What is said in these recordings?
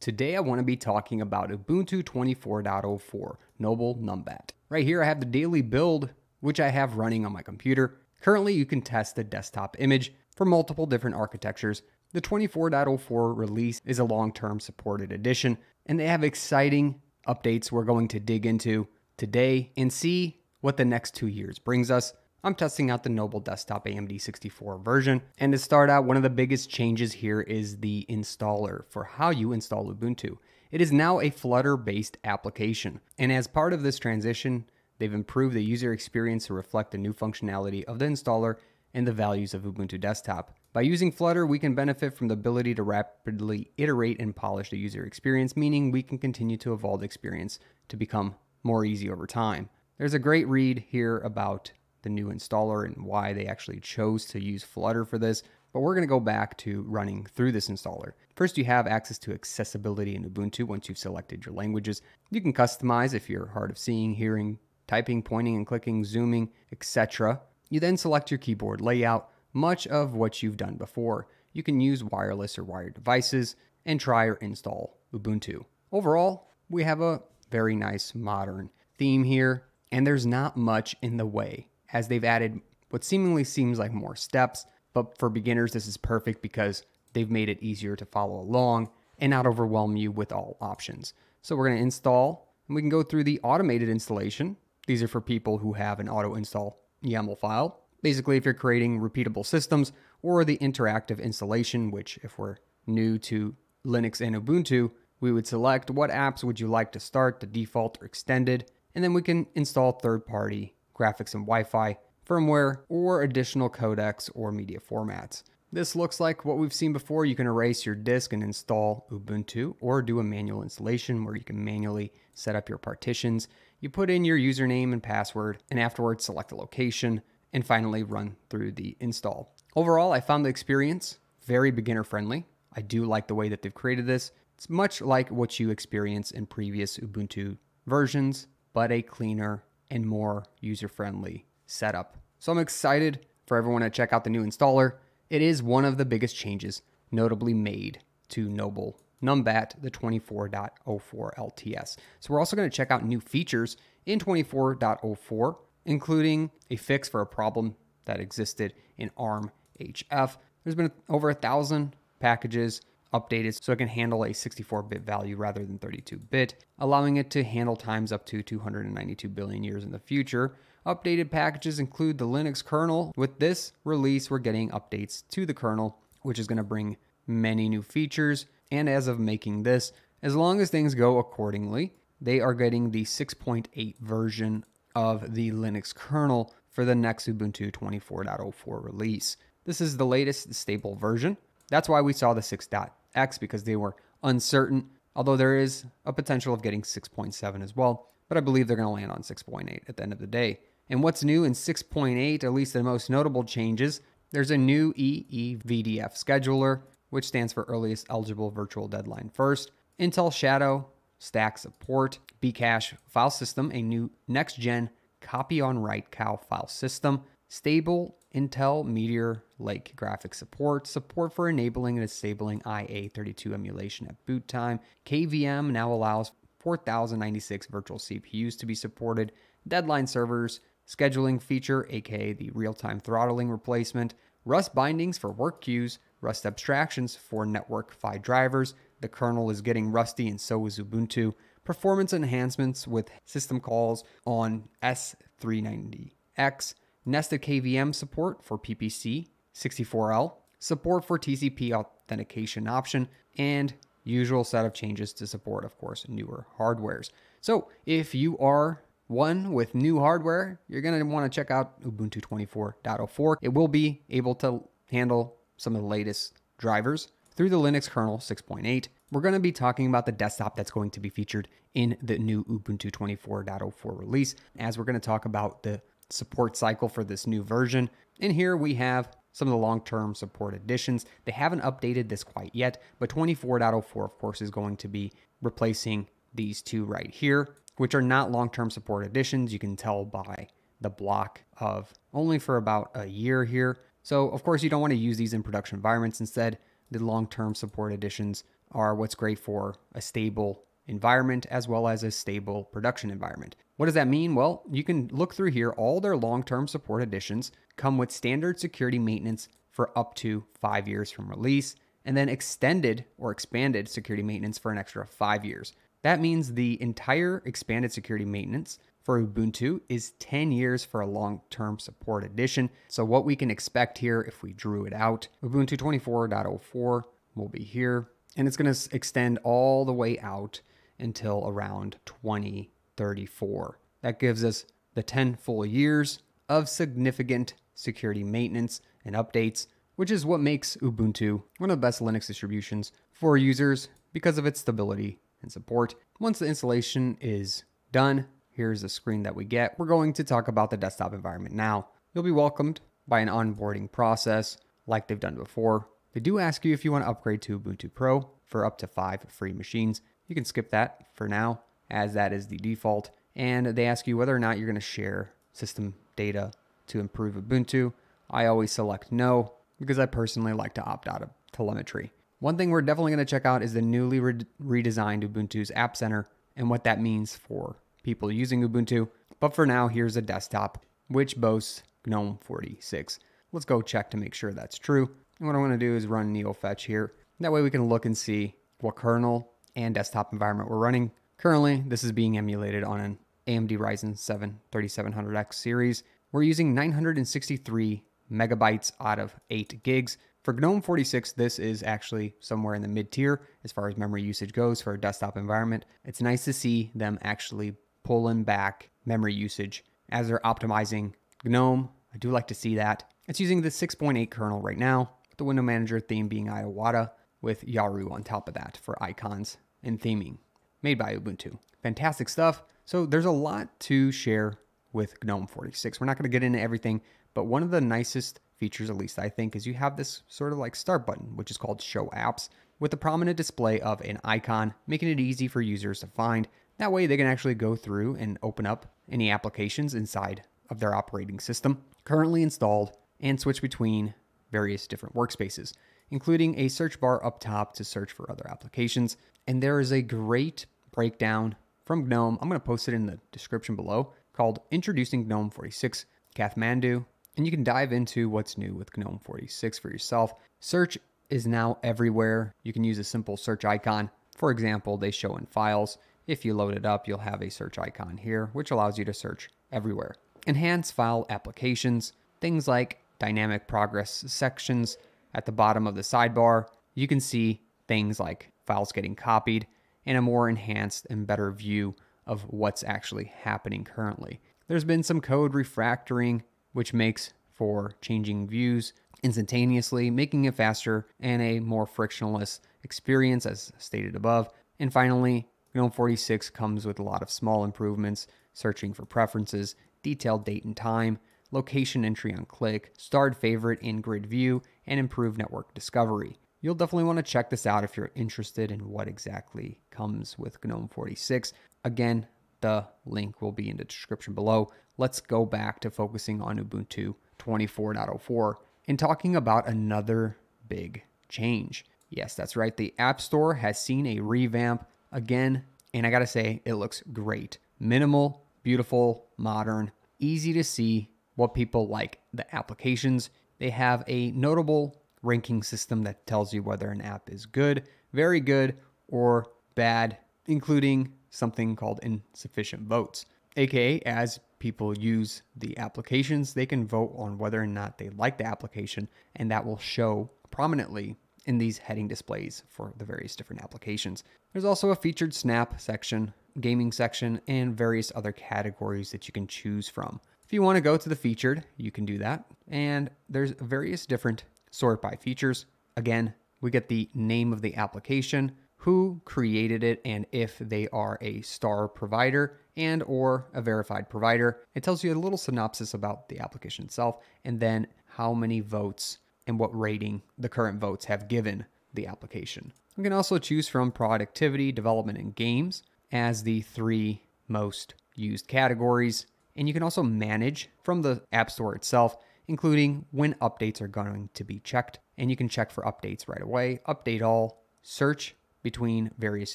Today I want to be talking about Ubuntu 24.04 Noble Numbat. Right here I have the daily build which I have running on my computer. Currently you can test the desktop image for multiple different architectures. The 24.04 release is a long-term supported edition and they have exciting updates we're going to dig into today and see what the next two years brings us. I'm testing out the Noble Desktop AMD 64 version. And to start out, one of the biggest changes here is the installer for how you install Ubuntu. It is now a Flutter based application. And as part of this transition, they've improved the user experience to reflect the new functionality of the installer and the values of Ubuntu Desktop. By using Flutter, we can benefit from the ability to rapidly iterate and polish the user experience, meaning we can continue to evolve the experience to become more easy over time. There's a great read here about the new installer and why they actually chose to use Flutter for this, but we're going to go back to running through this installer. First, you have access to accessibility in Ubuntu once you've selected your languages. You can customize if you're hard of seeing, hearing, typing, pointing and clicking, zooming, etc. You then select your keyboard layout, much of what you've done before. You can use wireless or wired devices and try or install Ubuntu. Overall, we have a very nice modern theme here, and there's not much in the way as they've added what seemingly seems like more steps. But for beginners, this is perfect because they've made it easier to follow along and not overwhelm you with all options. So we're going to install and we can go through the automated installation. These are for people who have an auto install YAML file. Basically, if you're creating repeatable systems or the interactive installation, which if we're new to Linux and Ubuntu, we would select what apps would you like to start, the default or extended, and then we can install third-party graphics and Wi-Fi, firmware, or additional codecs or media formats. This looks like what we've seen before. You can erase your disk and install Ubuntu or do a manual installation where you can manually set up your partitions. You put in your username and password and afterwards select a location and finally run through the install. Overall, I found the experience very beginner friendly. I do like the way that they've created this. It's much like what you experience in previous Ubuntu versions, but a cleaner and more user friendly setup. So I'm excited for everyone to check out the new installer. It is one of the biggest changes notably made to Noble Numbat, the 24.04 LTS. So we're also going to check out new features in 24.04, including a fix for a problem that existed in ARM HF. There's been over a thousand packages updated so it can handle a 64-bit value rather than 32-bit, allowing it to handle times up to 292 billion years in the future. Updated packages include the Linux kernel. With this release, we're getting updates to the kernel, which is going to bring many new features. And as of making this, as long as things go accordingly, they are getting the 6.8 version of the Linux kernel for the next Ubuntu 24.04 release. This is the latest stable version. That's why we saw the 6.x because they were uncertain, although there is a potential of getting 6.7 as well. But I believe they're going to land on 6.8 at the end of the day. And what's new in 6.8, at least the most notable changes, there's a new EEVDF scheduler, which stands for Earliest Eligible Virtual Deadline First, Intel Shadow, Stack Support, Bcache file system, a new next gen copy on write cow file system, stable Intel Meteor Lake graphics support, support for enabling and disabling IA32 emulation at boot time. KVM now allows 4096 virtual CPUs to be supported, deadline servers, scheduling feature, aka the real time throttling replacement, Rust bindings for work queues, Rust abstractions for network PHY drivers. The kernel is getting rusty, and so is Ubuntu. Performance enhancements with system calls on S390X nested KVM support for PPC 64EL, support for TCP authentication option, and usual set of changes to support, of course, newer hardwares. So if you are one with new hardware, you're going to want to check out Ubuntu 24.04. It will be able to handle some of the latest drivers through the Linux kernel 6.8. We're going to be talking about the desktop that's going to be featured in the new Ubuntu 24.04 release, as we're going to talk about the support cycle for this new version. And here we have some of the long-term support additions. They haven't updated this quite yet, but 24.04 of course is going to be replacing these two right here, which are not long-term support additions. You can tell by the block of only for about a year here. So of course you don't want to use these in production environments. Instead, the long-term support additions are what's great for a stable environment as well as a stable production environment. What does that mean? Well, you can look through here. All their long term support editions come with standard security maintenance for up to five years from release, and then extended or expanded security maintenance for an extra five years. That means the entire expanded security maintenance for Ubuntu is 10 years for a long term support edition. So, what we can expect here if we drew it out, Ubuntu 24.04 will be here, and it's going to extend all the way out until around 2034. That gives us the 10 full years of significant security maintenance and updates, which is what makes Ubuntu one of the best Linux distributions for users because of its stability and support. Once the installation is done, here's the screen that we get. We're going to talk about the desktop environment now. You'll be welcomed by an onboarding process like they've done before. They do ask you if you want to upgrade to Ubuntu Pro for up to five free machines. You can skip that for now, as that is the default. And they ask you whether or not you're going to share system data to improve Ubuntu. I always select no because I personally like to opt out of telemetry. One thing we're definitely going to check out is the newly re- redesigned Ubuntu's App Center and what that means for people using Ubuntu. But for now, here's a desktop which boasts GNOME 46. Let's go check to make sure that's true. And what I'm going to do is run neofetch here. That way we can look and see what kernel and desktop environment we're running. Currently, this is being emulated on an AMD Ryzen 7 3700X series. We're using 963 megabytes out of 8 gigs. For GNOME 46, this is actually somewhere in the mid tier as far as memory usage goes for a desktop environment. It's nice to see them actually pulling back memory usage as they're optimizing GNOME. I do like to see that. It's using the 6.8 kernel right now, the window manager theme being Adwaita with Yaru on top of that for icons and theming made by Ubuntu. Fantastic stuff. So there's a lot to share with GNOME 46. We're not going to get into everything, but one of the nicest features, at least I think, is you have this sort of like start button, which is called Show Apps, with a prominent display of an icon, making it easy for users to find. That way they can actually go through and open up any applications inside of their operating system currently installed and switch between various different workspaces including a search bar up top to search for other applications. And there is a great breakdown from GNOME. I'm going to post it in the description below called Introducing GNOME 46 Kathmandu. And you can dive into what's new with GNOME 46 for yourself. Search is now everywhere. You can use a simple search icon. For example, they show in files. If you load it up, you'll have a search icon here, which allows you to search everywhere. Enhance file applications, things like dynamic progress sections, at the bottom of the sidebar, you can see things like files getting copied and a more enhanced and better view of what's actually happening currently. There's been some code refactoring, which makes for changing views instantaneously, making it faster and a more frictionless experience, as stated above. And finally, GNOME 46 comes with a lot of small improvements, searching for preferences, detailed date and time, location entry on click, starred favorite in grid view, and improve network discovery. You'll definitely want to check this out if you're interested in what exactly comes with GNOME 46. Again, the link will be in the description below. Let's go back to focusing on Ubuntu 24.04 and talking about another big change. Yes, that's right. The App Store has seen a revamp again, and I gotta say, it looks great. Minimal, beautiful, modern, easy to see what people like the applications. They have a notable ranking system that tells you whether an app is good, very good, or bad, including something called insufficient votes. AKA, as people use the applications, they can vote on whether or not they like the application, and that will show prominently in these heading displays for the various different applications. There's also a featured snap section, gaming section, and various other categories that you can choose from. If you want to go to the featured, you can do that. And there's various different sort by features. Again, we get the name of the application, who created it, and if they are a star provider and or a verified provider. It tells you a little synopsis about the application itself and then how many votes and what rating the current votes have given the application. We can also choose from productivity, development, and games as the three most used categories. And you can also manage from the App Store itself, including when updates are going to be checked. And you can check for updates right away, update all, search between various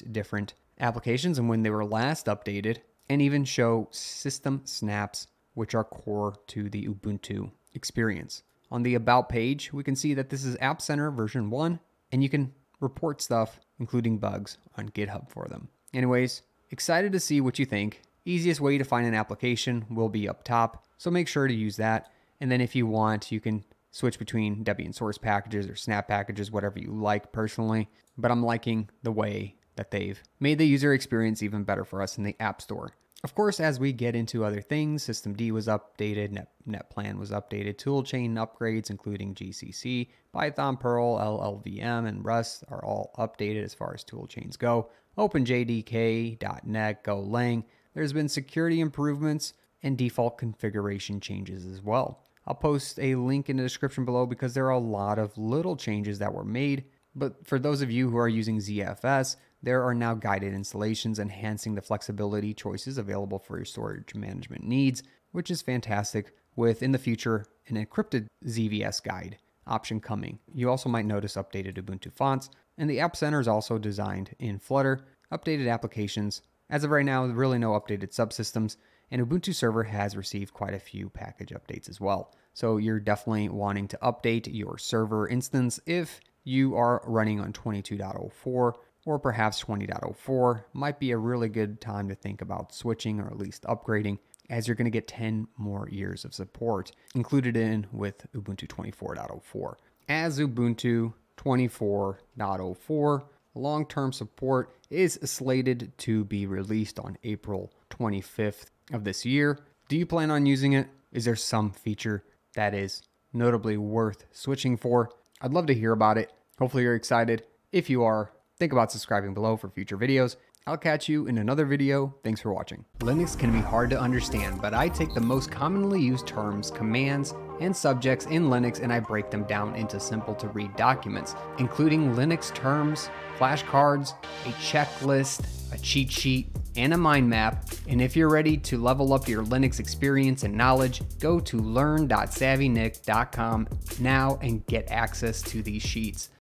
different applications and when they were last updated, and even show system snaps, which are core to the Ubuntu experience. On the About page, we can see that this is App Center version 1, and you can report stuff, including bugs, on GitHub for them. Anyways, excited to see what you think. Easiest way to find an application will be up top, so make sure to use that. And then if you want, you can switch between Debian source packages or snap packages, whatever you like personally. But I'm liking the way that they've made the user experience even better for us in the App Store. Of course, as we get into other things, Systemd was updated, Net, NetPlan was updated, toolchain upgrades, including GCC, Python, Perl, LLVM, and Rust are all updated as far as toolchains go. OpenJDK, .NET, Golang. There's been security improvements and default configuration changes as well. I'll post a link in the description below because there are a lot of little changes that were made. But for those of you who are using ZFS, there are now guided installations enhancing the flexibility choices available for your storage management needs, which is fantastic with in the future an encrypted ZFS guide option coming. You also might notice updated Ubuntu fonts, and the App Center is also designed in Flutter, updated applications. As of right now, really no updated subsystems, and Ubuntu Server has received quite a few package updates as well. So you're definitely wanting to update your server instance if you are running on 22.04 or perhaps 20.04 might be a really good time to think about switching or at least upgrading as you're going to get 10 more years of support included in with Ubuntu 24.04. As Ubuntu 24.04, long-term support is slated to be released on April 25th of this year. Do you plan on using it? Is there some feature that is notably worth switching for? I'd love to hear about it. Hopefully you're excited. If you are, think about subscribing below for future videos. I'll catch you in another video. Thanks for watching. Linux can be hard to understand, but I take the most commonly used terms, commands, and subjects in Linux and I break them down into simple to read documents, including Linux terms, flashcards, a checklist, a cheat sheet, and a mind map. And if you're ready to level up your Linux experience and knowledge, go to learn.savvynik.com now and get access to these sheets.